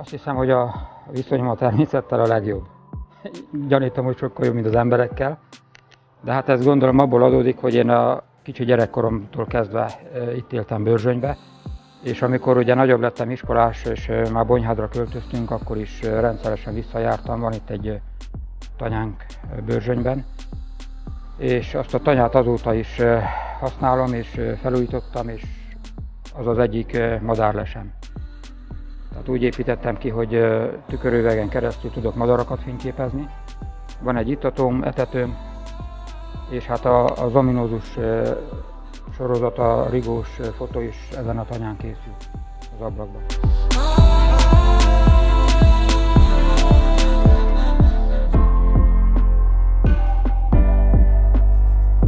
Azt hiszem, hogy a viszonyom a természettel a legjobb. Gyanítom, hogy sokkal jobb, mint az emberekkel. De hát ez gondolom abból adódik, hogy én a kicsi gyerekkoromtól kezdve itt éltem Börzsönybe, és amikor ugye nagyobb lettem iskolás, és már Bonyhádra költöztünk, akkor is rendszeresen visszajártam, van itt egy tanyánk Börzsönyben, és azt a tanyát azóta is használom, és felújítottam, és az az egyik madárlesem. Tehát úgy építettem ki, hogy tükörüvegen keresztül tudok madarakat fényképezni. Van egy ittatóm, etetőm, és hát a, az ominózus sorozat, a rigós fotó is ezen a tanyán készül az ablakban.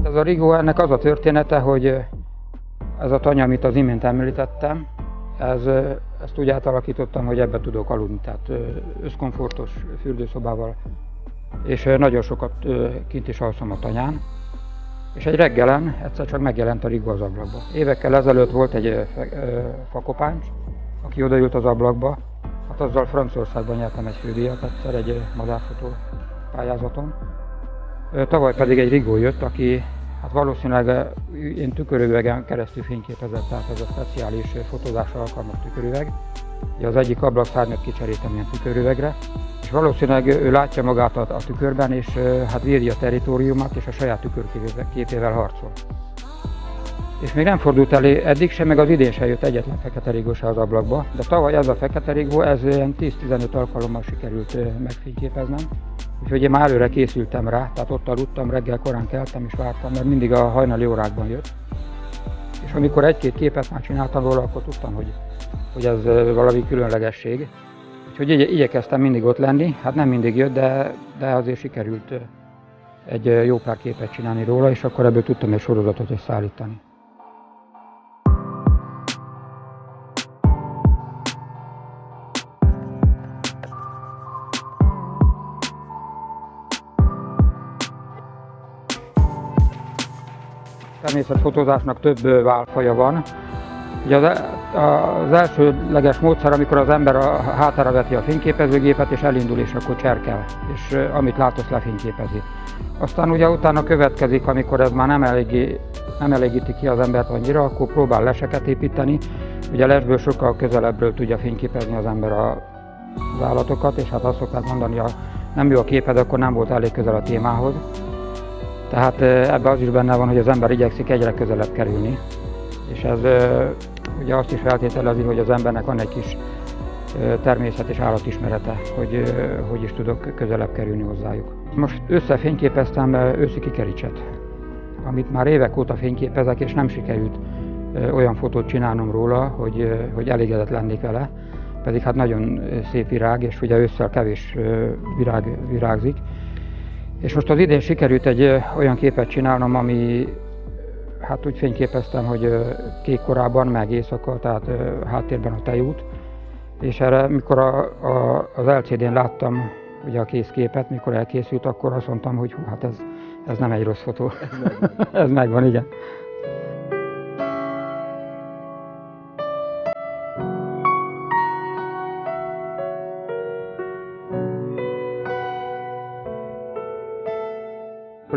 Ez a rigó, ennek az a története, hogy ez a tanya, amit az imént említettem, ez, ezt úgy átalakítottam, hogy ebbe tudok aludni, tehát összkomfortos fürdőszobával, és nagyon sokat kint is alszom a tanyán. És egy reggelen egyszer csak megjelent a rigó az ablakba. Évekkel ezelőtt volt egy fakopáncs, aki odaült az ablakba, hát azzal Franciaországban nyertem egy fődíjat egyszer egy madárfotó pályázaton. Tavaly pedig egy rigó jött, aki hát valószínűleg én tükörüvegen keresztül fényképezett, tehát ez a speciális fotózásra alkalmas tükörüveg. Az egyik ablakszárnyat kicseréltem ilyen tükörüvegre, és valószínűleg ő látja magát a, a tükörben, és hát védi a teritoriumát, és a saját tükörképével harcol. És még nem fordult elé eddig sem, meg az idén sem jött egyetlen fekete rigó az ablakba, de tavaly ez a fekete rigó, ez ilyen 10-15 alkalommal sikerült megfényképeznem. Úgyhogy én már előre készültem rá, tehát ott aludtam, reggel korán keltem és vártam, mert mindig a hajnali órákban jött. És amikor egy-két képet már csináltam róla, akkor tudtam, hogy, hogy ez valami különlegesség. Úgyhogy igye, igyekeztem mindig ott lenni, hát nem mindig jött, de, de azért sikerült egy jó pár képet csinálni róla, és akkor ebből tudtam egy sorozatot összeállítani. Természetfotózásnak több válfaja van. Ugye az, az elsőleges módszer, amikor az ember a hátára veti a fényképezőgépet, és elindul, és akkor cserkel, és amit lát, azt lefényképezi. Aztán ugye utána következik, amikor ez már nem, eléggé, nem elégíti ki az embert annyira, akkor próbál leseket építeni. Ugye lesből sokkal közelebbről tudja fényképezni az ember a, az állatokat, és hát azt szokták mondani, ha nem jó a képed, akkor nem volt elég közel a témához. Tehát ebben az is benne van, hogy az ember igyekszik egyre közelebb kerülni, és ez ugye azt is feltételezi, hogy az embernek van egy kis természet és állatismerete, hogy hogy is tudok közelebb kerülni hozzájuk. Most összefényképeztem őszi kikericset, amit már évek óta fényképezek, és nem sikerült olyan fotót csinálnom róla, hogy, hogy elégedett lennék vele, pedig hát nagyon szép virág, és ugye ősszel kevés virág virágzik, és most az idén sikerült egy olyan képet csinálnom, ami hát úgy fényképeztem, hogy kék korában, meg éjszaka, tehát háttérben a tejút. És erre, mikor a, a, az LCD-n láttam ugye a készképet, mikor elkészült, akkor azt mondtam, hogy hú, hát ez, ez nem egy rossz fotó. Ez megvan, ez megvan igen.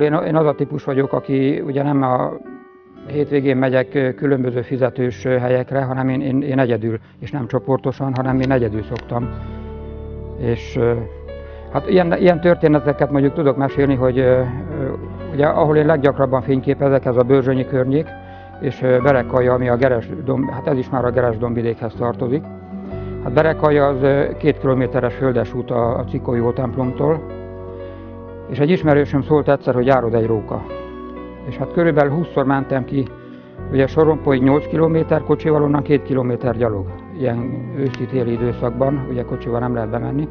Én, én az a típus vagyok, aki ugye nem a hétvégén megyek különböző fizetős helyekre, hanem én, én, én egyedül, és nem csoportosan, hanem én egyedül szoktam. És hát ilyen, ilyen történeteket mondjuk tudok mesélni, hogy ugye ahol én leggyakrabban fényképezek, ez a Bőrzsönyi környék, és Berekalja, ami a Geres domb, hát ez is már a Geres dombvidékhez tartozik. Hát Berekalja az két kilométeres földes út a, a Cikolyó templomtól, és egy ismerősöm szólt egyszer, hogy járod egy róka. És hát körülbelül 20-szor mentem ki, ugye Sorompóig 8 km kocsival, onnan 2 km gyalog. Ilyen őszi-téli időszakban, ugye kocsival nem lehet bemenni.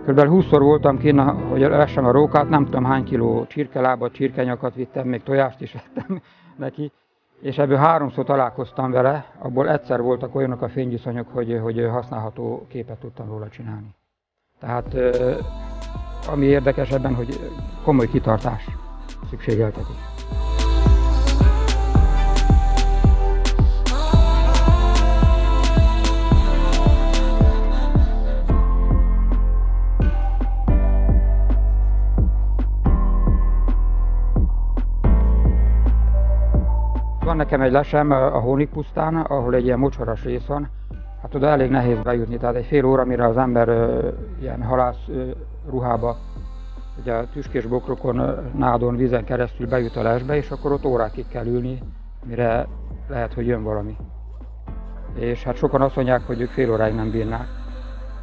Körülbelül 20-szor voltam ki, hogy lessem a rókát, nem tudom hány kiló csirkelábat, csirkenyakat vittem, még tojást is vettem neki. És ebből háromszor találkoztam vele, abból egyszer voltak olyanok a fényviszonyok, hogy, hogy használható képet tudtam róla csinálni. Tehát ami érdekes ebben, hogy komoly kitartás szükségeltetik. Van nekem egy lesem a Hónikpusztán, ahol egy ilyen mocsaras rész van, hát oda elég nehéz bejutni, tehát egy fél óra, mire az ember ilyen halász ruhába, ugye a tüskés bokrokon, nádon, vízen keresztül bejut a lesbe, és akkor ott órákig kell ülni, mire lehet, hogy jön valami. És hát sokan azt mondják, hogy ők fél óráig nem bírnák.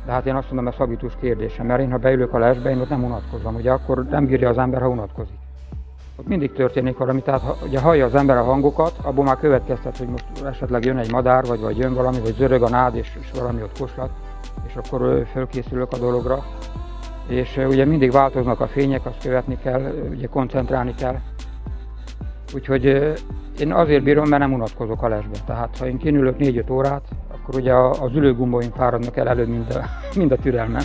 De hát én azt mondom, ez habitus kérdése, mert én ha beülök a lesbe, én ott nem unatkozom, ugye akkor nem bírja az ember, ha unatkozik. Ott mindig történik valami, tehát ha, ugye hallja az ember a hangokat, abból már következtet, hogy most esetleg jön egy madár, vagy, vagy jön valami, vagy zörög a nád, és, és valami ott koslat, és akkor fölkészülök a dologra. És ugye mindig változnak a fények, azt követni kell, ugye koncentrálni kell. Úgyhogy én azért bírom, mert nem unatkozok a lesbe. Tehát ha én kinülök 4-5 órát, akkor ugye az ülőgumbaim fáradnak el előbb, mint a, mint a türelmem.